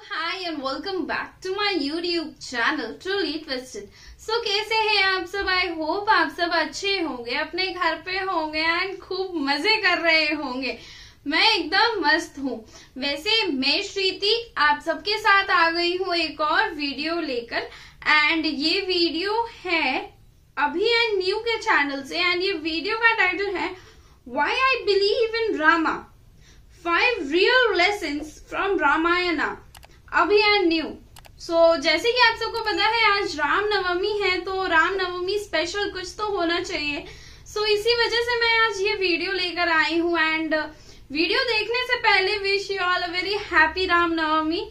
Hi and welcome back to my YouTube channel truly twisted so कैसे हैं आप सब? आई होप आप सब अच्छे होंगे, अपने घर पे होंगे एंड खूब मज़े कर रहे होंगे। मैं एकदम मस्त हूँ। वैसे मैं श्रीति आप सबके साथ आ गई हूँ एक और वीडियो लेकर। एंड ये वीडियो है अभी एंड न्यू के चैनल से। एंड ये वीडियो का टाइटल है why I believe in drama five real lesson from Ramayana Abhi and Niyu सो जैसे कि आप सबको पता है आज राम नवमी है तो राम नवमी स्पेशल कुछ तो होना चाहिए। सो so, इसी वजह से मैं आज ये वीडियो लेकर आई हूँ एंड वीडियो देखने से पहले wish you all a very happy Ram Navami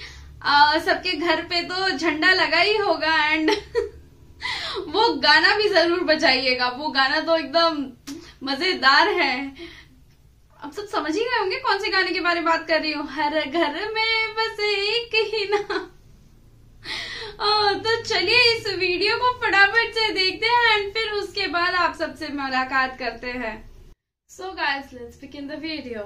सबके घर पे तो झंडा लगा ही होगा एंड वो गाना भी ज़रूर बजाइएगा। वो गाना तो एकदम मज़ेदार है। अब सब समझ ही गए होंगे कौन से गाने के बारे में बात कर रही हूँ। हर घर में बस एक ही ना। तो चलिए इस वीडियो को फटाफट से देखते हैं एंड फिर उसके बाद आप सबसे मुलाकात करते हैं। So guys let's begin the video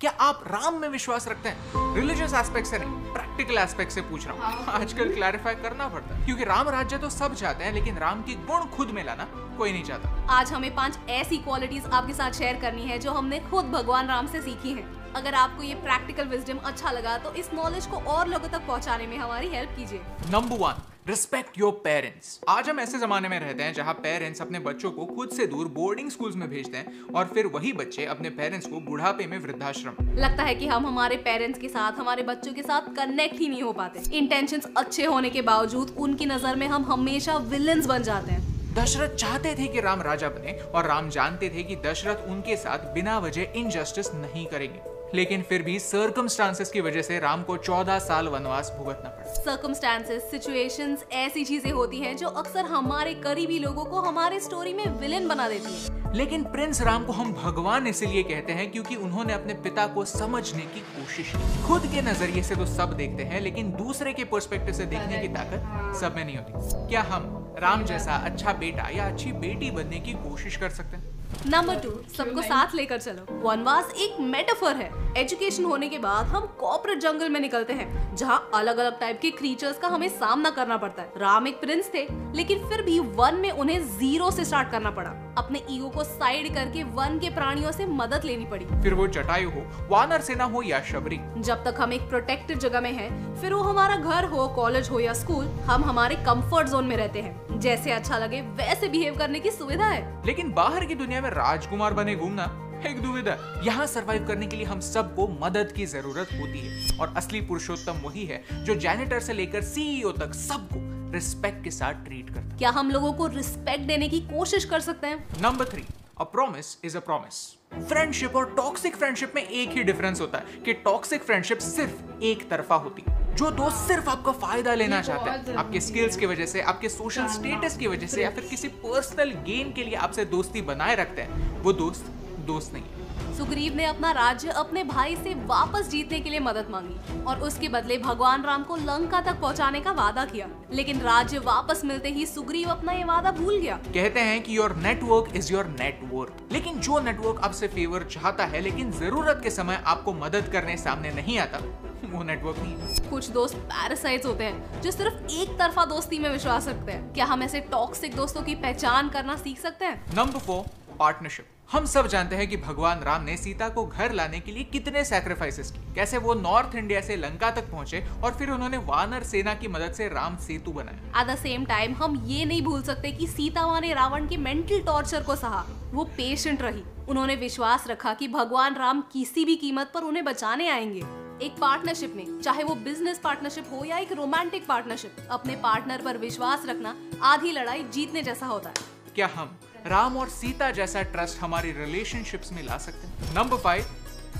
क्या आप राम में विश्वास रखते हैं? रिलीजियस एस्पेक्ट से नहीं प्रैक्टिकल एस्पेक्ट से पूछ रहा हूँ। हाँ। आजकल क्लैरिफाई करना पड़ता है। क्योंकि राम राज्य तो सब चाहते हैं लेकिन राम की गुण खुद में लाना कोई नहीं चाहता। आज हमें पाँच ऐसी क्वालिटीज आपके साथ शेयर करनी है जो हमने खुद भगवान राम से सीखी है। अगर आपको ये प्रैक्टिकल विजडम अच्छा लगा तो इस नॉलेज को और लोगों तक पहुँचाने में हमारी हेल्प कीजिए। Number one respect your parents आज हम ऐसे जमाने में रहते हैं जहाँ पेरेंट्स अपने बच्चों को खुद से दूर बोर्डिंग स्कूल्स में भेजते हैं और फिर वही बच्चे अपने पेरेंट्स को बुढ़ापे में वृद्धाश्रम। लगता है कि हम हमारे पेरेंट्स के साथ हमारे बच्चों के साथ कनेक्ट ही नहीं हो पाते। इंटेंशन अच्छे होने के बावजूद उनकी नज़र में हम हमेशा विलन्स बन जाते हैं। दशरथ चाहते थे कि राम राजा बने और राम जानते थे कि दशरथ उनके साथ बिना वजह इनजस्टिस नहीं करेंगे। लेकिन फिर भी सर्कमस्टांसेस की वजह से राम को 14 साल वनवास भुगतना पड़ा। सर्कमस्टांसेस सिचुएशंस ऐसी चीज़ें होती हैं जो अक्सर हमारे करीबी लोगों को हमारे स्टोरी में विलेन बना देती है। लेकिन प्रिंस राम को हम भगवान इसलिए कहते हैं क्योंकि उन्होंने अपने पिता को समझने की कोशिश की। खुद के नज़रिए से तो सब देखते हैं लेकिन दूसरे के पर्सपेक्टिव से देखने की ताकत सब में नहीं होती। क्या हम राम जैसा अच्छा बेटा या अच्छी बेटी बनने की कोशिश कर सकते हैं? नंबर टू सबको साथ लेकर चलो। वनवास एक मेटाफर है। एजुकेशन होने के बाद हम कॉर्पोरेट जंगल में निकलते हैं जहाँ अलग अलग टाइप के क्रीचर्स का हमें सामना करना पड़ता है। राम एक प्रिंस थे लेकिन फिर भी वन में उन्हें ज़ीरो से स्टार्ट करना पड़ा। अपने ईगो को साइड करके वन के प्राणियों से मदद लेनी पड़ी। फिर वो जटायु हो वानर सेना हो या शबरी। जब तक हम एक प्रोटेक्टेड जगह में है फिर वो हमारा घर हो कॉलेज हो या स्कूल हम हमारे कंफर्ट जोन में रहते हैं। जैसे अच्छा लगे वैसे बिहेव करने की सुविधा है। लेकिन बाहर की दुनिया में राजकुमार बने घूमना एक दुविधा यहाँ सरवाइव करने के लिए हम सबको मदद की ज़रूरत होती है। और असली पुरुषोत्तम वही है जो जैनिटर से लेकर सीईओ तक सबको रिस्पेक्ट के साथ ट्रीट करता है। क्या हम लोगों को रिस्पेक्ट देने की कोशिश कर सकते हैं? Number three a promise is a promise friendship और टॉक्सिक फ्रेंडशिप में एक ही डिफरेंस होता है कि टॉक्सिक फ्रेंडशिप सिर्फ़ एक तरफा होती है। जो दोस्त सिर्फ़ आपका फ़ायदा लेना चाहते हैं। आपके स्किल्स की वजह से आपके सोशल स्टेटस की वजह से या फिर किसी पर्सनल गेन के लिए आपसे दोस्ती बनाए रखते हैं। वो दोस्त दोस्त नहीं है। सुग्रीव ने अपना राज्य अपने भाई से वापस जीतने के लिए मदद मांगी और उसके बदले भगवान राम को लंका तक पहुँचाने का वादा किया। लेकिन राज्य वापस मिलते ही सुग्रीव अपना ये वादा भूल गया। कहते हैं कि your network is your network लेकिन जो नेटवर्क आपसे फेवर चाहता है लेकिन ज़रूरत के समय आपको मदद करने सामने नहीं आता। वो नेटवर्क नहीं कुछ दोस्त पैरासाइट्स होते हैं जो सिर्फ़ एक तरफा दोस्ती में विश्वास रखते हैं। क्या हम ऐसे टॉक्सिक दोस्तों की पहचान करना सीख सकते हैं? नंबर फोर पार्टनरशिप हम सब जानते हैं कि भगवान राम ने सीता को घर लाने के लिए कितने सैक्रिफाइसेस की कैसे वो नॉर्थ इंडिया से लंका तक पहुँचे और फिर उन्होंने वानर सेना की मदद से राम सेतु बनाया। एट द सेम टाइम हम ये नहीं भूल सकते कि सीता माँ ने रावण के मेंटल टॉर्चर को सहा। वो पेशेंट रही। उन्होंने विश्वास रखा कि भगवान राम किसी भी कीमत पर उन्हें बचाने आएँगे। एक पार्टनरशिप में, चाहे वो बिज़नेस पार्टनरशिप हो या एक रोमांटिक पार्टनरशिप अपने पार्टनर पर विश्वास रखना आधी लड़ाई जीतने जैसा होता है। क्या हम राम और सीता जैसा ट्रस्ट हमारी रिलेशनशिप्स में ला सकते हैं? नंबर फाइव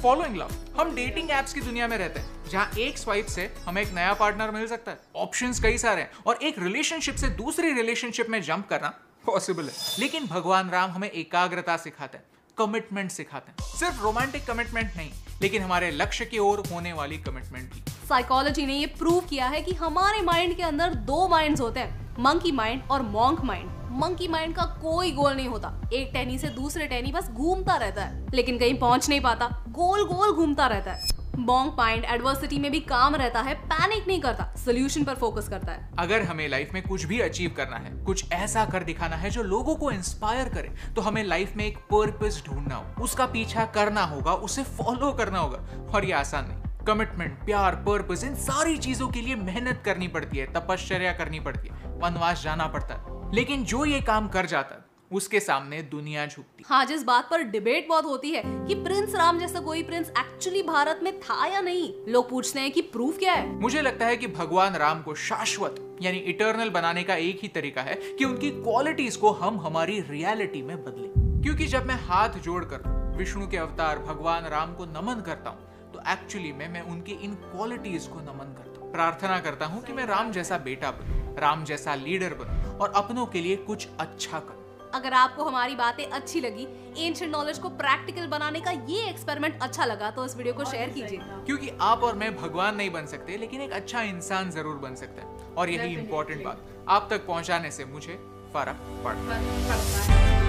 फॉलोइंग लव हम डेटिंग एप्स की दुनिया में रहते हैं, जहाँ एक स्वाइप से हमें एक नया पार्टनर मिल सकता है। ऑप्शंस कई सारे हैं, और एक रिलेशनशिप से दूसरी रिलेशनशिप में जंप करना पॉसिबल है। लेकिन भगवान राम हमें एकाग्रता सिखाते हैं। कमिटमेंट सिखाते हैं। सिर्फ़ रोमांटिक कमिटमेंट नहीं, लेकिन हमारे लक्ष्य की ओर होने वाली कमिटमेंट भी। साइकोलॉजी ने ये प्रूव किया है कि हमारे माइंड के अंदर दो माइंड्स होते हैं मंकी माइंड और मॉन्क माइंड मंकी माइंड का कोई गोल नहीं होता। एक टहनी से दूसरे टहनी बस घूमता रहता है, लेकिन कहीं पहुँच नहीं पाता। गोल गोल घूमता रहता है। बॉन्ग माइंड एडवर्सिटी में भी काम रहता है, पैनिक नहीं करता, सोल्यूशन पर फोकस करता है। अगर हमें लाइफ में कुछ भी अचीव करना है, कुछ ऐसा कर दिखाना है जो लोगों को इंस्पायर करे तो हमें लाइफ में एक पर्पज ढूंढना हो उसका पीछा करना होगा, उसे फॉलो करना होगा। और ये आसान नहीं। कमिटमेंट प्यार पर्पज इन सारी चीज़ों के लिए मेहनत करनी पड़ती है, तपश्चर्या करनी पड़ती है, वनवास जाना पड़ता है। लेकिन जो ये काम कर जाता है उसके सामने दुनिया झुकती। हाँ जिस बात पर डिबेट बहुत होती है कि प्रिंस राम जैसा कोई प्रिंस एक्चुअली भारत में था या नहीं लोग पूछते हैं कि प्रूफ क्या है? मुझे लगता है कि भगवान राम को शाश्वत यानी इटर्नल बनाने का एक ही तरीका है कि उनकी क्वालिटीज को हम हमारी रियलिटी में बदले। क्योंकि जब मैं हाथ जोड़कर विष्णु के अवतार भगवान राम को नमन करता हूँ तो एक्चुअली में मैं उनकी इन क्वालिटीज को नमन करता हूँ। प्रार्थना करता हूँ कि मैं राम जैसा बेटा बनूं राम जैसा लीडर बनूं और अपनों के लिए कुछ अच्छा करूँ। अगर आपको हमारी बातें अच्छी लगी एंशियंट नॉलेज को प्रैक्टिकल बनाने का ये एक्सपेरिमेंट अच्छा लगा तो इस वीडियो को शेयर कीजिए। क्योंकि आप और मैं भगवान नहीं बन सकते लेकिन एक अच्छा इंसान ज़रूर बन सकता है। और यही इम्पोर्टेंट बात। आप तक पहुँचाने से मुझे फ़र्क पड़ता है।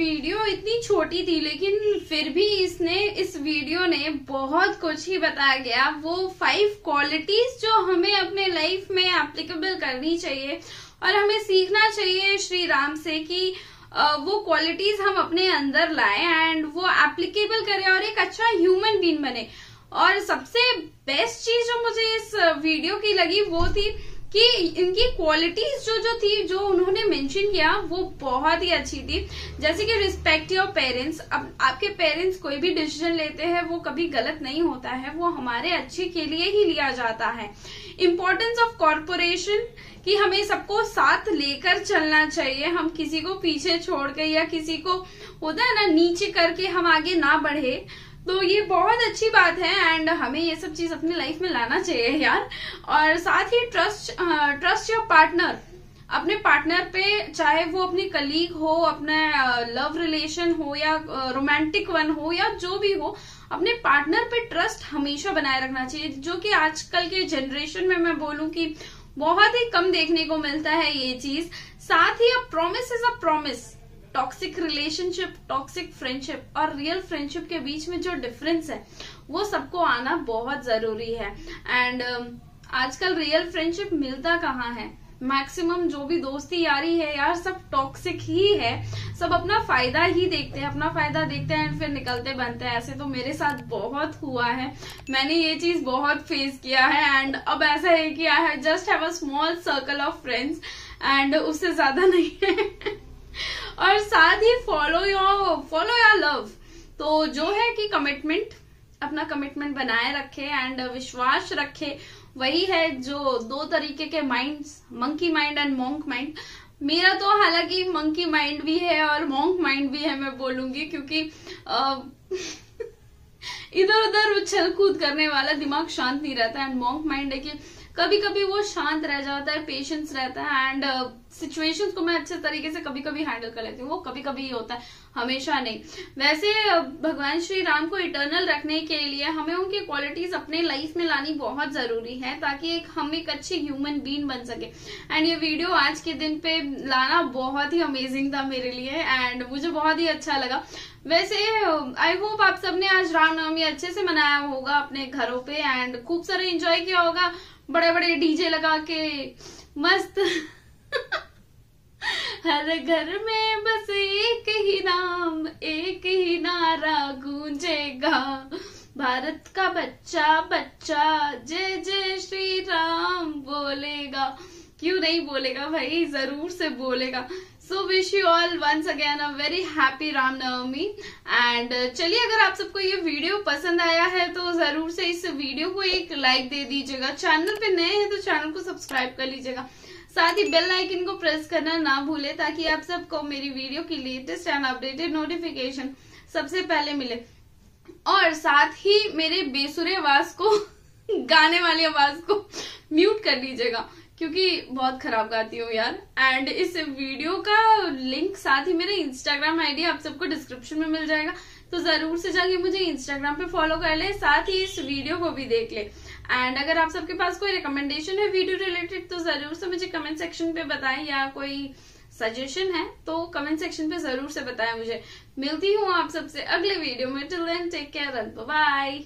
वीडियो इतनी छोटी थी, लेकिन फिर भी इसने, इस वीडियो ने बहुत कुछ ही बताया गया। वो फाइव क्वालिटीज जो हमें अपने लाइफ में एप्लीकेबल करनी चाहिए और हमें सीखना चाहिए श्री राम से कि वो क्वालिटीज हम अपने अंदर लाए एंड वो एप्लीकेबल करें और एक अच्छा ह्यूमन बीन बने। और सबसे बेस्ट चीज़ जो मुझे इस वीडियो की लगी वो थी कि इनकी क्वालिटीज जो जो थी, जो उन्होंने मेंशन किया, वो बहुत ही अच्छी थी। जैसे कि रिस्पेक्ट योर पेरेंट्स अब आपके पेरेंट्स कोई भी डिसीज़न लेते हैं, वो कभी गलत नहीं होता है, वो हमारे अच्छे के लिए ही लिया जाता है। इम्पोर्टेंस ऑफ़ कॉरपोरेशन कि हमें सबको साथ लेकर चलना चाहिए, हम किसी को पीछे छोड़ के या किसी को होता है ना, नीचे करके हम आगे ना बढ़े तो ये बहुत अच्छी बात है एंड हमें ये सब चीज़ अपनी लाइफ में लाना चाहिए यार। और साथ ही ट्रस्ट ट्रस्ट योर पार्टनर अपने पार्टनर पे चाहे वो अपनी कलीग हो, अपने लव रिलेशन हो या रोमांटिक वन हो या जो भी हो, अपने पार्टनर पे ट्रस्ट हमेशा बनाए रखना चाहिए। जो कि आजकल के जनरेशन में मैं बोलूँ कि बहुत ही कम देखने को मिलता है ये चीज़। साथ ही a promise is a promise toxic relationship toxic friendship और रियल फ्रेंडशिप के बीच में जो डिफरेंस है वो सबको आना बहुत ज़रूरी है। एंड um, आजकल रियल फ्रेंडशिप मिलता कहाँ है? मैक्सिमम जो भी दोस्ती यारी है यार सब टॉक्सिक ही है। सब अपना फ़ायदा ही देखते हैं अपना फ़ायदा देखते हैं फिर निकलते बनते हैं। ऐसे तो मेरे साथ बहुत हुआ है। मैंने ये चीज़ बहुत फेस किया है एंड अब ऐसा है कि I just have a small circle of friends and उससे ज़्यादा नहीं है। और साथ ही follow your follow your love तो जो है कि कमिटमेंट अपना कमिटमेंट बनाए रखे एंड विश्वास रखे। वही है जो दो तरीके के minds monkey mind and monk mind मेरा तो हालाँकि मंकी माइंड भी है और मोंक माइंड भी है मैं बोलूँगी क्योंकि इधर उधर उछल कूद करने वाला दिमाग शांत नहीं रहता एंड मोंक माइंड है कि कभी कभी वो शांत रह जाता है पेशेंस रहता है एंड सिचुएशंस uh, को मैं अच्छे तरीके से कभी कभी हैंडल कर लेती हूँ। वो कभी कभी ही होता है हमेशा नहीं। वैसे uh, भगवान श्री राम को इटर्नल रखने के लिए हमें उनकी क्वालिटीज अपने लाइफ में लानी बहुत ज़रूरी है ताकि एक हम एक अच्छे ह्यूमन बीन बन सके। एंड ये वीडियो आज के दिन पे लाना बहुत ही अमेजिंग था मेरे लिए एंड मुझे बहुत ही अच्छा लगा। वैसे आई uh, होप आप सबने आज रामनवमी अच्छे से मनाया होगा अपने घरों पे एंड खूब सारा एंजॉय किया होगा। बड़े बड़े डीजे लगा के, मस्त। हर घर में बस एक ही नाम, एक ही नारा गूंजेगा। भारत का बच्चा बच्चा, जय जय श्री राम बोलेगा। क्यों नहीं बोलेगा भाई? ज़रूर से बोलेगा। So wish you all once again a very happy Ramnavami and चलिए, अगर आप सबको ये वीडियो पसंद आया है तो ज़रूर से इस वीडियो को एक लाइक दे दीजिएगा। चैनल पे नए हैं तो चैनल को सब्सक्राइब कर लीजिएगा। साथ ही बेल आइकन को प्रेस करना ना भूले, ताकि आप सबको मेरी वीडियो की लेटेस्ट एंड अपडेटेड नोटिफिकेशन सबसे पहले मिले। और साथ ही मेरे बेसुरे आवाज़ को, गाने वाली आवाज़ को म्यूट कर लीजिएगा क्योंकि बहुत खराब गाती हूँ यार। एंड इस वीडियो का लिंक साथ ही मेरे इंस्टाग्राम आईडी आप सबको डिस्क्रिप्शन में मिल जाएगा। तो ज़रूर से जाके मुझे इंस्टाग्राम पे फॉलो कर ले, साथ ही इस वीडियो को भी देख ले। एंड अगर आप सबके पास कोई रिकमेंडेशन है वीडियो रिलेटेड तो ज़रूर से मुझे कमेंट सेक्शन पे बताएँ या कोई सजेशन है तो कमेंट सेक्शन पे ज़रूर से बताएँ मुझे। मिलती हूँ आप सबसे अगले वीडियो में। Till then take care bye